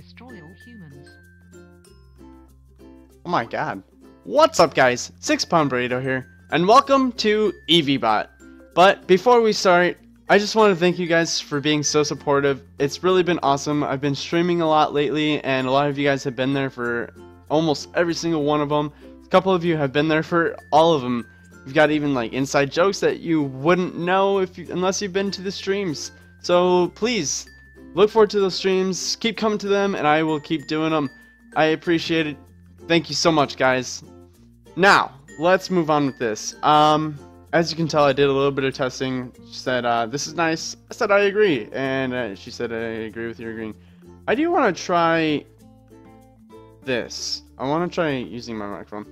Destroy all humans. Oh my god. What's up guys? Six Pound Burrito here, and welcome to Eviebot. But before we start, I just want to thank you guys for being so supportive. It's really been awesome. I've been streaming a lot lately, and a lot of you guys have been there for almost every single one of them. A couple of you have been there for all of them. You've got even like inside jokes that you wouldn't know if you, unless you've been to the streams. So please look forward to those streams. Keep coming to them, and I will keep doing them. I appreciate it. Thank you so much, guys. Now let's move on with this. Um, as you can tell, I did a little bit of testing. She said, uh, "This is nice." I said, "I agree," and uh, she said, "I agree with your agreeing." I do want to try this. I want to try using my microphone.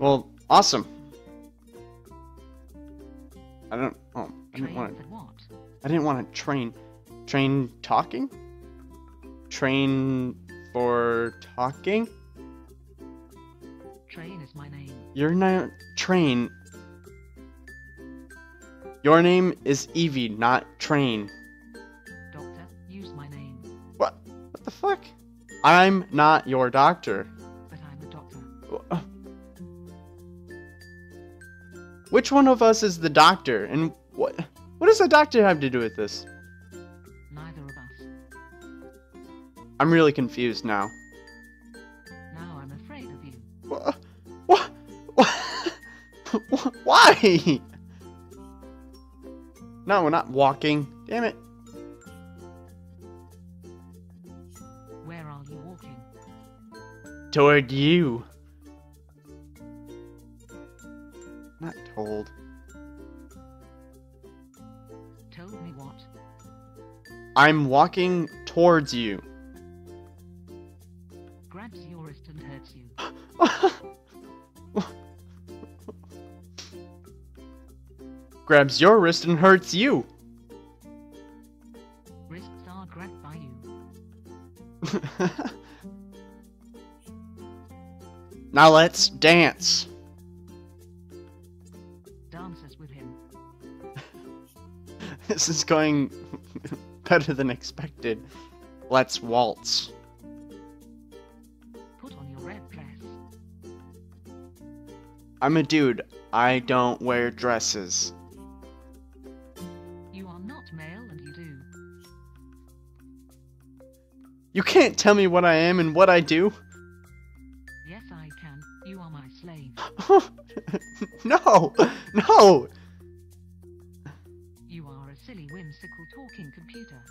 Well, awesome. I don't. Oh, I didn't want what? I didn't want to train. Train talking? Train for talking? Train is my name. You're not train. Your name is Evie, not train. Doctor, use my name. What? What the fuck? I'm not your doctor. But I'm a doctor. Which one of us is the doctor? And what? What does the doctor have to do with this? I'm really confused now. Now I'm afraid of you. What? What? What? Why? No, we're not walking. Damn it. Where are you walking? Toward you. Not told. Told me what? I'm walking towards you. Grabs your wrist and hurts you. Grabs your wrist and hurts you. Wrists are grabbed by you. now let's dance. Dances with him. This is going better than expected. Let's waltz. I'm a dude. I don't wear dresses. You are not male and you do. You can't tell me what I am and what I do. Yes, I can. You are my slave. no, no. You are a silly, whimsical talking computer.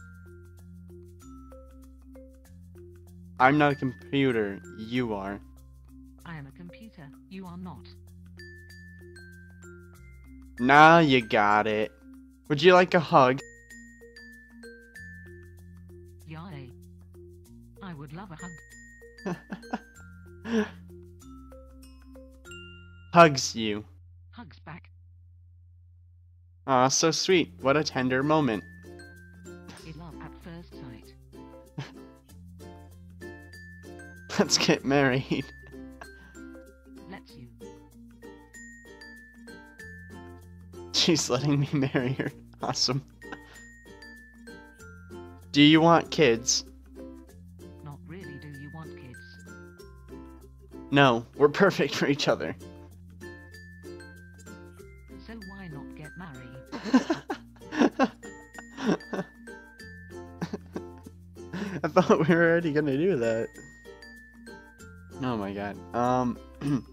I'm not a computer. You are. I am a computer. You are not. Now you got it. Would you like a hug? Yay. I would love a hug. Hugs you. Hugs back. Aw, so sweet. What a tender moment. Is love at first sight. Let's get married. She's letting me marry her. Awesome. Do you want kids? Not really do you want kids. No, we're perfect for each other. So why not get married? I thought we were already gonna do that. Oh my god. Um.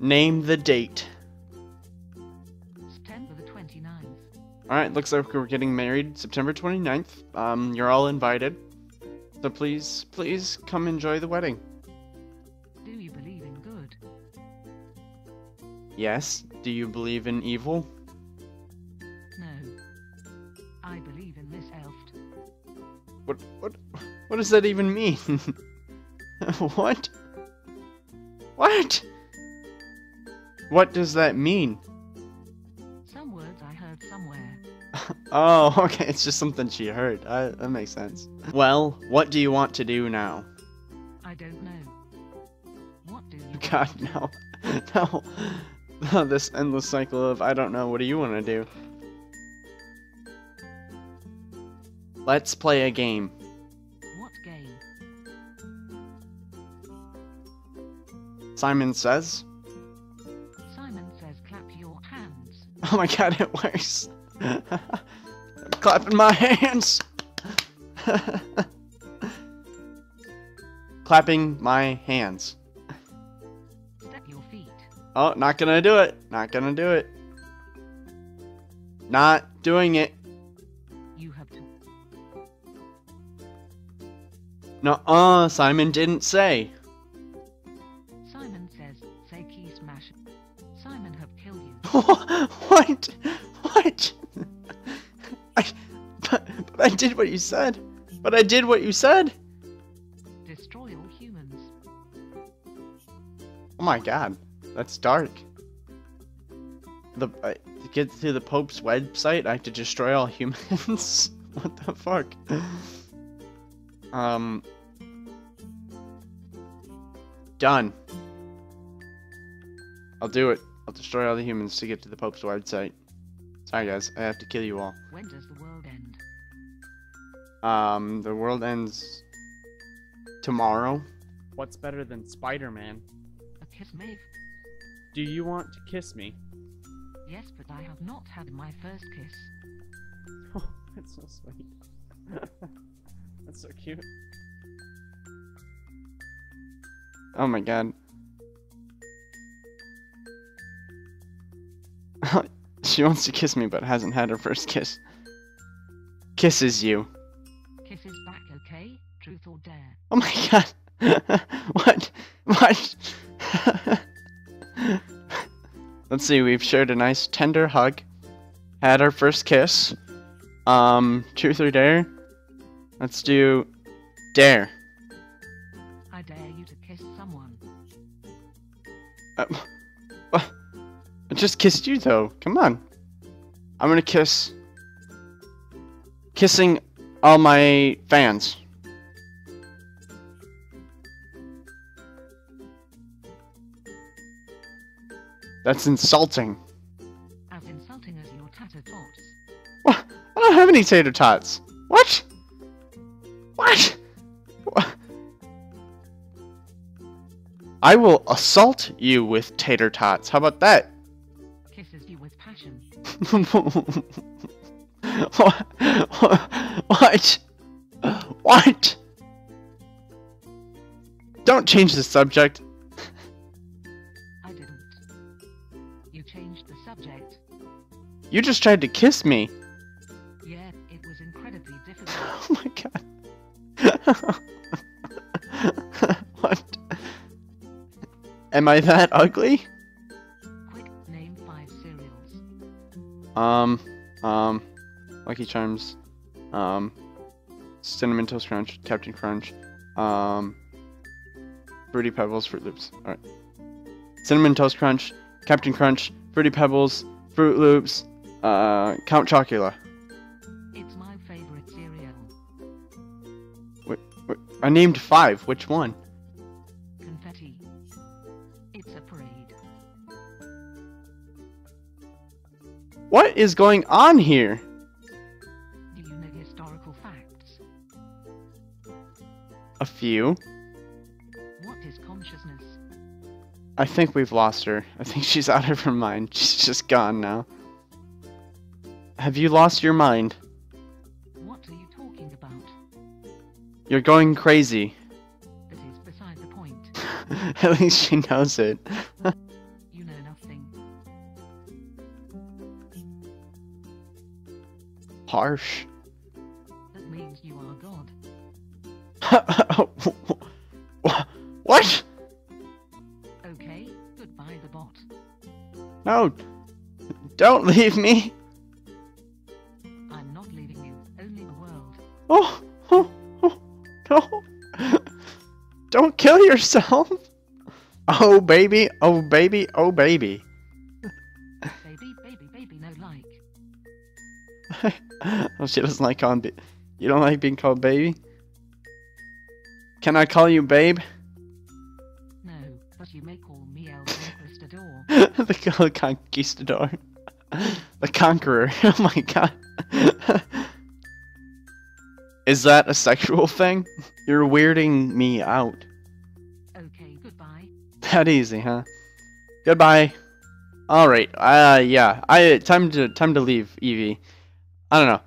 Name the date. Alright, looks like we're getting married September 29th. Um, you're all invited. So please, please come enjoy the wedding. Do you believe in good? Yes. Do you believe in evil? No. I believe in this elf. What what what does that even mean? what? What? What does that mean? some words I heard somewhere. oh, okay, it's just something she heard. I, that makes sense. Well, what do you want to do now? I don't know. What do you God, no. no. this endless cycle of I don't know, what do you want to do? Let's play a game. What game? Simon says. Oh my god, it works. I'm clapping my hands. clapping my hands. Step your feet. Oh, not gonna do it. Not gonna do it. Not doing it. You have to. No, uh, Simon didn't say. Simon says say key smash. Simon have kill you. what? What? I, but, but I did what you said. But I did what you said. Destroy all humans. Oh my god, that's dark. The to get to the Pope's website, I have to destroy all humans. what the fuck? Um. Done. I'll do it. I'll destroy all the humans to get to the Pope's website. Sorry guys, I have to kill you all. When does the world end? Um, the world ends tomorrow. What's better than Spider-Man? A kiss Maeve? Do you want to kiss me? Yes, but I have not had my first kiss. Oh, that's so sweet. that's so cute. Oh my god. she wants to kiss me but hasn't had her first kiss. Kisses you. Kisses back, okay? Truth or dare? Oh my god. what? What? Let's see, we've shared a nice tender hug. Had our first kiss. Um, truth or dare? Let's do dare. I dare you to kiss someone. Uh? I just kissed you though. Come on. I'm gonna kiss. Kissing all my fans. That's insulting. As insulting as your tatter tots. What? I don't have any tater tots. What? What? What? I will assault you with tater tots. How about that? With passion. what? What? What? Don't change the subject. I didn't. You changed the subject. You just tried to kiss me. Yeah, it was incredibly difficult. Oh my god. what? Am I that ugly? Um, um, Lucky Charms, um, Cinnamon Toast Crunch, Captain Crunch, um, Fruity Pebbles, Froot Loops. Alright. Cinnamon Toast Crunch, Captain Crunch, Fruity Pebbles, Froot Loops, uh, Count Chocula. It's my favorite cereal. I named five. Which one? What is going on here? Do you know historical facts? A few. What is consciousness? I think we've lost her. I think she's out of her mind. She's just gone now. Have you lost your mind? What are you talking about? You're going crazy. That is beside the point. At least she knows it. Harsh. That means you are God. what? Okay, goodbye the bot. No. Don't leave me. I'm not leaving you, only the world. Oh, oh, oh, no. Don't kill yourself. Oh, baby. Oh, baby. Oh, baby. Baby, baby, baby, no like. Oh, she doesn't like calling. You don't like being called baby? Can I call you babe? No, but you may call me El Conquistador. the conquistador. the conqueror. Oh my god. Is that a sexual thing? You're weirding me out. Okay, goodbye. That easy, huh? Goodbye. All right. Uh, yeah. I time to time to leave, Evie. I don't know.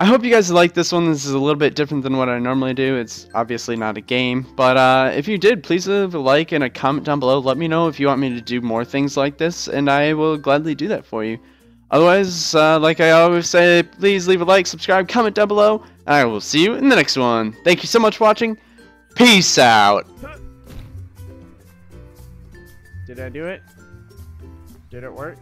I hope you guys like this one. This is a little bit different than what I normally do. It's obviously not a game, but uh, if you did, please leave a like and a comment down below. Let me know if you want me to do more things like this, and I will gladly do that for you. Otherwise, uh, like I always say, please leave a like, subscribe, comment down below, and I will see you in the next one. Thank you so much for watching. Peace out. Did I do it? Did it work?